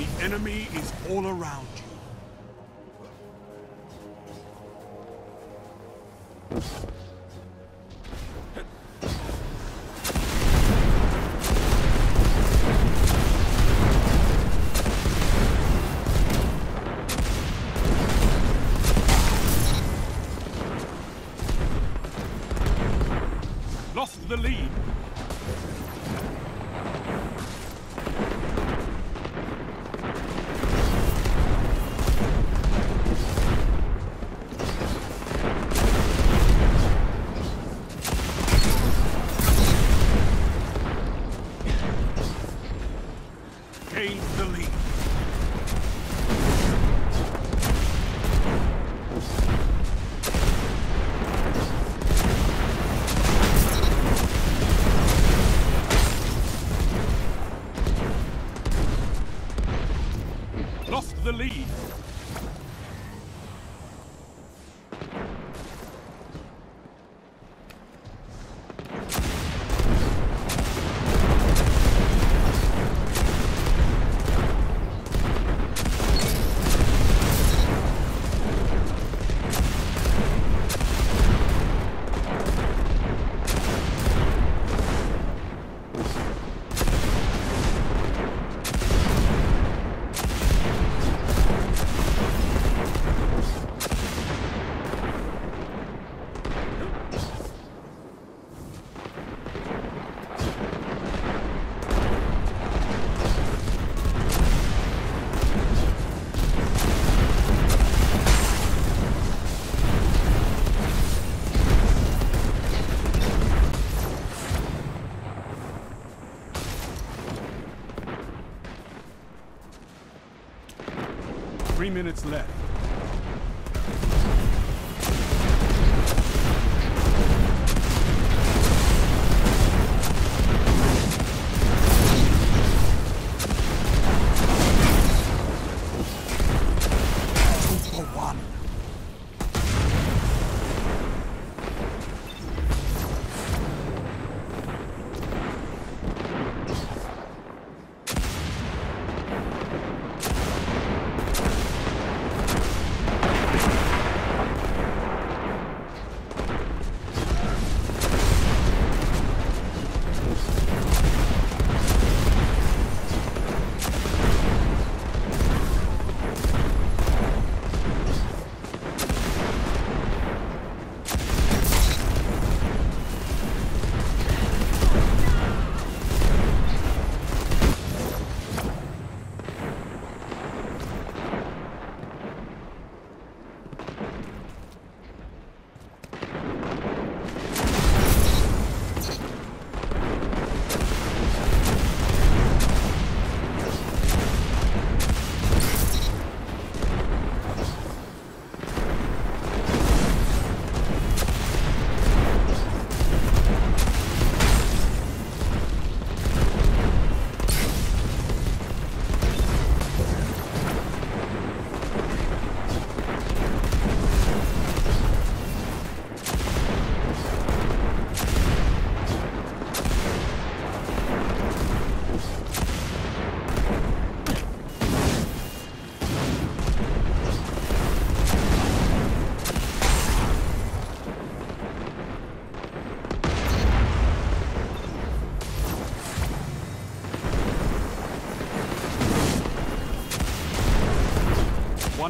The enemy is all around you. Lost the lead. Lost the lead. Three minutes left.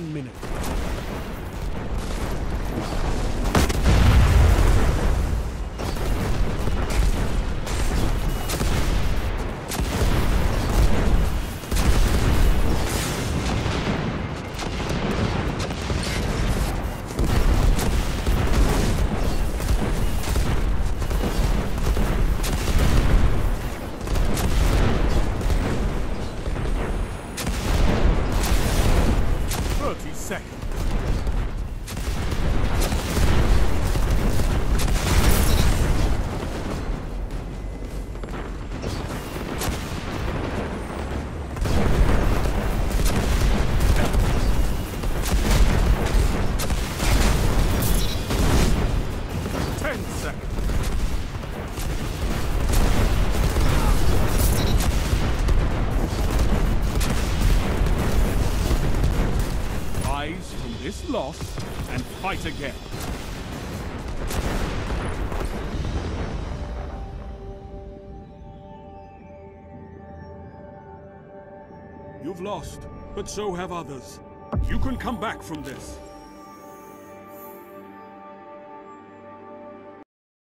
One minute. Fight again. You've lost, but so have others. You can come back from this.